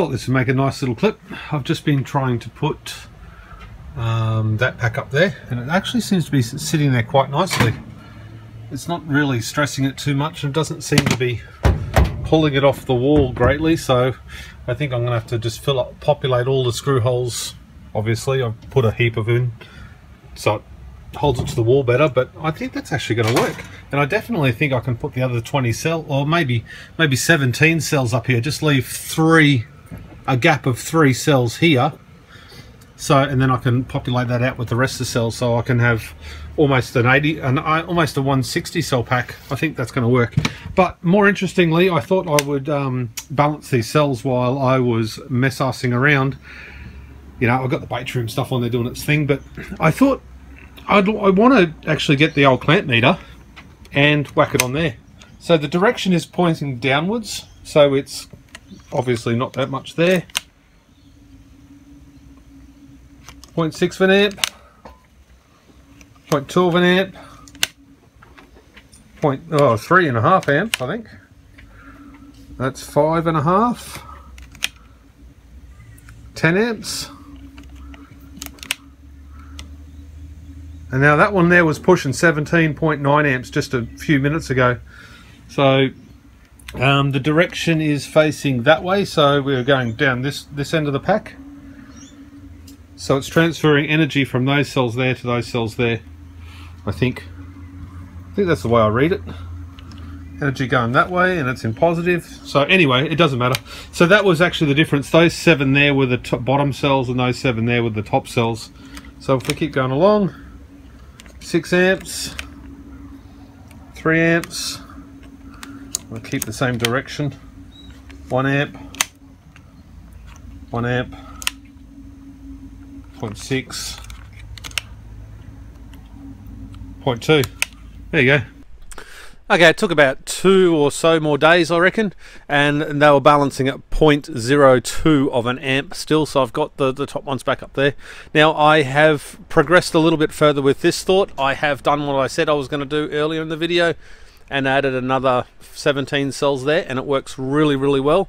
thought this would make a nice little clip. I've just been trying to put um, that pack up there and it actually seems to be sitting there quite nicely. It's not really stressing it too much and it doesn't seem to be pulling it off the wall greatly so I think I'm gonna have to just fill up populate all the screw holes obviously I've put a heap of in so it holds it to the wall better but I think that's actually going to work and I definitely think I can put the other 20 cell or maybe maybe 17 cells up here just leave three a gap of three cells here. So and then I can populate that out with the rest of the cells so I can have almost an 80 and almost a 160 cell pack. I think that's going to work. But more interestingly I thought I would um, balance these cells while I was mess-assing around. You know, I've got the Batrium stuff on there doing its thing, but I thought I'd, I want to actually get the old clamp meter and whack it on there. So the direction is pointing downwards, so it's obviously not that much there. 0.6 of an amp, 0.2 of an amp, point oh three and a half amps I think. That's five and a half. 10 amps. And now that one there was pushing 17.9 amps just a few minutes ago. So um, the direction is facing that way. So we're going down this, this end of the pack. So it's transferring energy from those cells there to those cells there. I think. I think that's the way I read it. Energy going that way and it's in positive. So anyway, it doesn't matter. So that was actually the difference. Those seven there were the bottom cells and those seven there were the top cells. So if we keep going along, 6 amps, 3 amps, we'll keep the same direction, 1 amp, 1 amp, 0.6, 0.2. There you go. Okay, it took about two or so more days, I reckon, and they were balancing at 0.02 of an amp still, so I've got the, the top ones back up there. Now, I have progressed a little bit further with this thought. I have done what I said I was going to do earlier in the video and added another 17 cells there, and it works really, really well.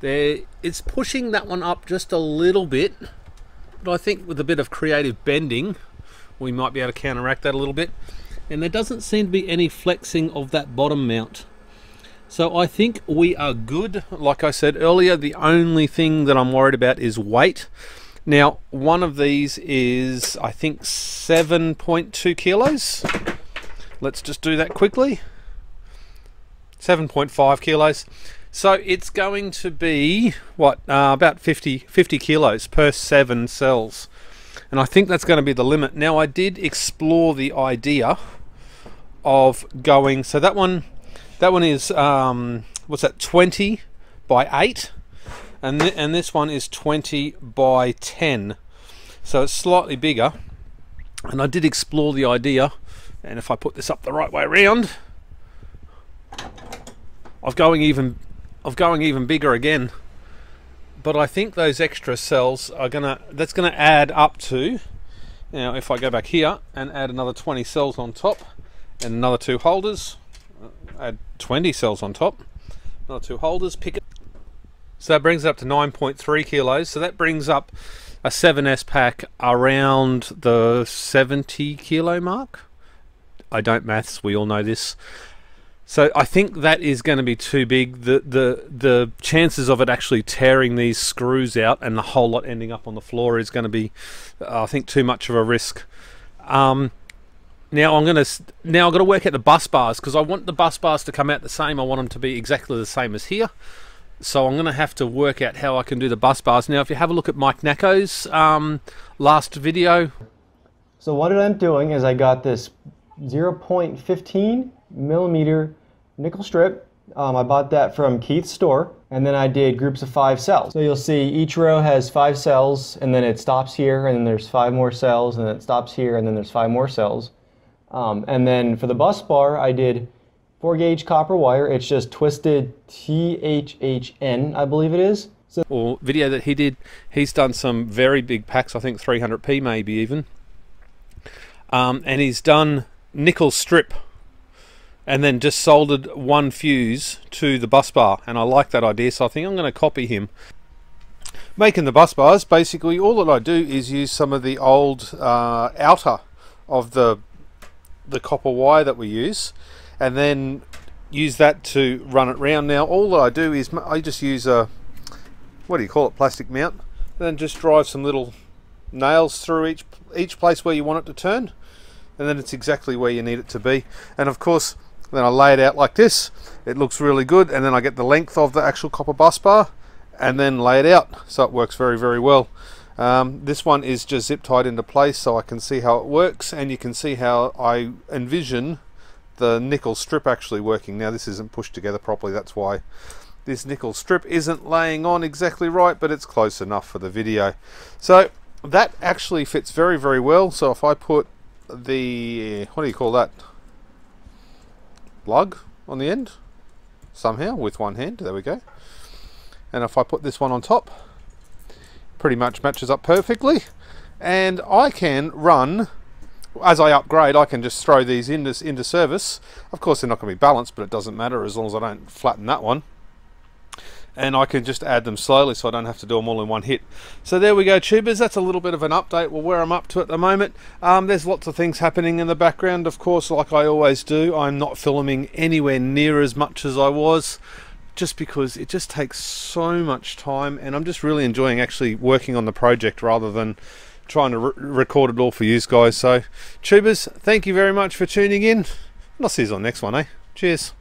There, it's pushing that one up just a little bit, but I think with a bit of creative bending, we might be able to counteract that a little bit and there doesn't seem to be any flexing of that bottom mount. So I think we are good. Like I said earlier, the only thing that I'm worried about is weight. Now, one of these is, I think, 7.2 kilos. Let's just do that quickly. 7.5 kilos. So it's going to be, what, uh, about 50, 50 kilos per seven cells. And I think that's going to be the limit. Now, I did explore the idea of going. So that one, that one is um, what's that? 20 by 8, and th and this one is 20 by 10. So it's slightly bigger. And I did explore the idea, and if I put this up the right way around, of going even of going even bigger again. But I think those extra cells are gonna that's gonna add up to now if I go back here and add another 20 cells on top and another two holders uh, add 20 cells on top another two holders pick it. So that brings it up to 9.3 kilos. So that brings up a 7s pack around the 70 kilo mark. I don't maths we all know this so I think that is going to be too big. The the the chances of it actually tearing these screws out and the whole lot ending up on the floor is going to be, I think, too much of a risk. Um, now I'm gonna now I've got to work out the bus bars because I want the bus bars to come out the same. I want them to be exactly the same as here. So I'm going to have to work out how I can do the bus bars. Now, if you have a look at Mike Nako's um, last video. So what I'm doing is I got this 0.15 millimeter nickel strip. Um, I bought that from Keith's store, and then I did groups of five cells. So you'll see each row has five cells, and then it stops here, and then there's five more cells, and then it stops here, and then there's five more cells. Um, and then for the bus bar, I did 4 gauge copper wire. It's just twisted THHN, I believe it is. So or video that he did, he's done some very big packs, I think 300p maybe even. Um, and he's done nickel strip and then just soldered one fuse to the bus bar. And I like that idea, so I think I'm going to copy him. making the bus bars, basically all that I do is use some of the old uh, outer of the the copper wire that we use, and then use that to run it round. Now all that I do is I just use a what do you call it, plastic mount, then just drive some little nails through each each place where you want it to turn, and then it's exactly where you need it to be. And of course, then I lay it out like this. It looks really good, and then I get the length of the actual copper bus bar, and then lay it out, so it works very very well. Um, this one is just zip tied into place so I can see how it works and you can see how I envision the nickel strip actually working. Now this isn't pushed together properly that's why this nickel strip isn't laying on exactly right but it's close enough for the video. So that actually fits very very well so if I put the what do you call that? Lug on the end somehow with one hand. There we go. And if I put this one on top pretty much matches up perfectly. And I can run as I upgrade I can just throw these into, into service. Of course they're not going to be balanced but it doesn't matter as long as I don't flatten that one and I can just add them slowly so I don't have to do them all in one hit. So there we go tubers, that's a little bit of an update well where I'm up to at the moment. Um, there's lots of things happening in the background of course like I always do. I'm not filming anywhere near as much as I was just because it just takes so much time and I'm just really enjoying actually working on the project rather than trying to re record it all for you guys. So, tubers, thank you very much for tuning in. I'll see you on the next one, eh? Cheers.